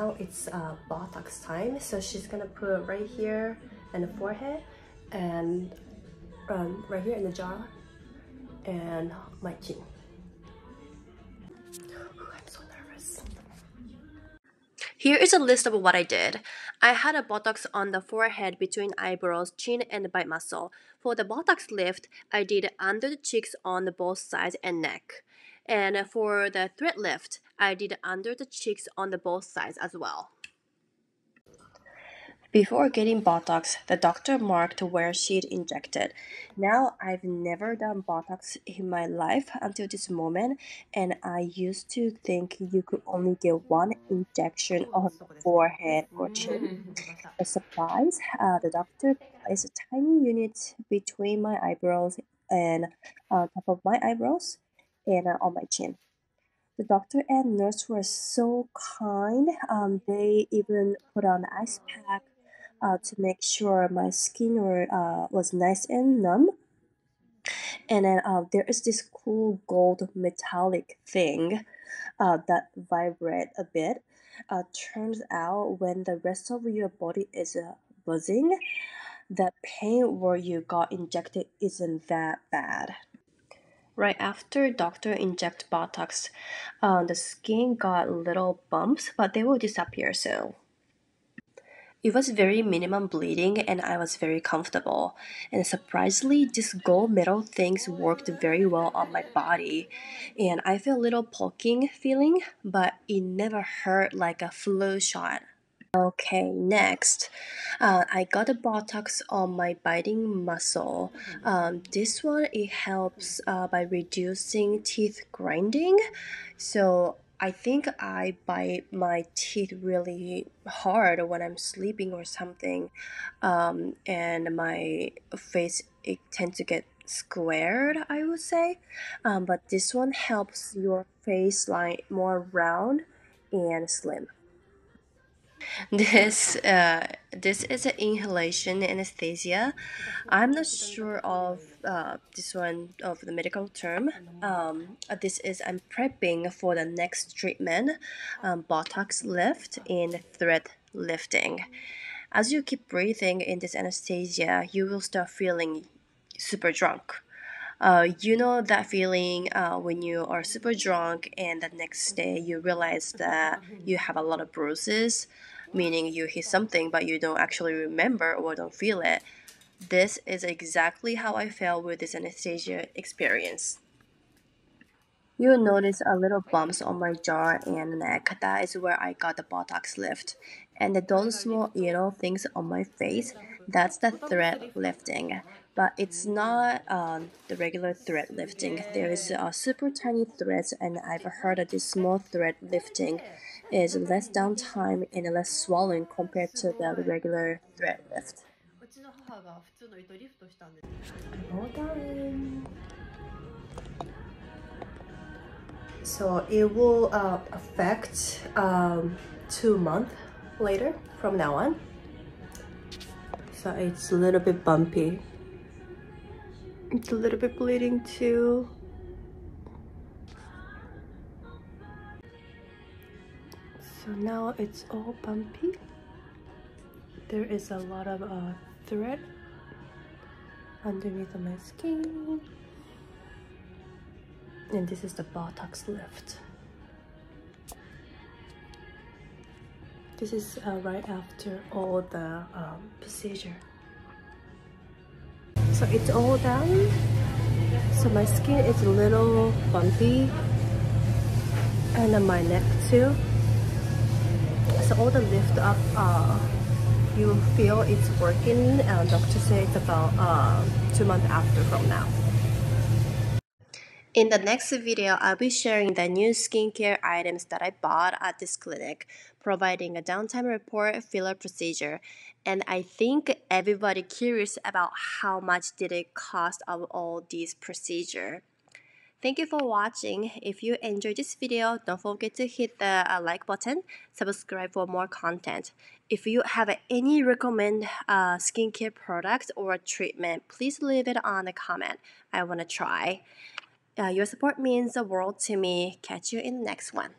Now it's uh, Botox time, so she's gonna put right here and the forehead, and um, right here in the jaw, and my chin. I'm so nervous. Here is a list of what I did. I had a Botox on the forehead between eyebrows, chin, and bite muscle. For the Botox lift, I did under the cheeks on both sides and neck. And for the thread lift, I did under the cheeks on the both sides as well. Before getting Botox, the doctor marked where she'd injected. Now, I've never done Botox in my life until this moment, and I used to think you could only get one injection on the forehead or chin. A surprise, uh, the doctor placed a tiny unit between my eyebrows and on uh, top of my eyebrows on my chin. The doctor and nurse were so kind. Um, they even put on an ice pack uh, to make sure my skin were, uh, was nice and numb. And then uh, there is this cool gold metallic thing uh, that vibrate a bit. Uh, turns out when the rest of your body is uh, buzzing, the pain where you got injected isn't that bad. Right after doctor inject Botox, uh, the skin got little bumps, but they will disappear soon. It was very minimum bleeding and I was very comfortable. And surprisingly, this gold metal things worked very well on my body. And I feel a little poking feeling, but it never hurt like a flu shot. Okay, next, uh, I got a Botox on my biting muscle. Um, this one it helps uh, by reducing teeth grinding. So I think I bite my teeth really hard when I'm sleeping or something, um, and my face it tends to get squared. I would say, um, but this one helps your face line more round and slim. This uh, this is an inhalation anesthesia. I'm not sure of uh, this one of the medical term. Um, uh, this is I'm prepping for the next treatment, um, Botox lift and thread lifting. As you keep breathing in this anesthesia, you will start feeling super drunk. Uh, you know that feeling uh, when you are super drunk and the next day you realize that you have a lot of bruises, meaning you hit something but you don't actually remember or don't feel it. This is exactly how I felt with this anesthesia experience. You'll notice a little bumps on my jaw and neck. That is where I got the Botox lift. And those small yellow things on my face, that's the thread lifting but it's not um, the regular thread lifting. There is a super tiny threads, and I've heard that this small thread lifting is less downtime and less swelling compared to the regular thread lift. So it will uh, affect um, two months later from now on. So it's a little bit bumpy. It's a little bit bleeding too. So now it's all bumpy. There is a lot of uh, thread underneath my skin. And this is the Botox lift. This is uh, right after all the um, procedure. So it's all done so my skin is a little bumpy. And then my neck too. So all the lift up uh, you feel it's working. And doctor says it's about uh, two months after from now in the next video, I'll be sharing the new skincare items that I bought at this clinic, providing a downtime report, filler procedure, and I think everybody curious about how much did it cost of all these procedure. Thank you for watching. If you enjoyed this video, don't forget to hit the uh, like button, subscribe for more content. If you have any recommend uh, skincare product or treatment, please leave it on the comment. I want to try. Uh, your support means the world to me. Catch you in the next one.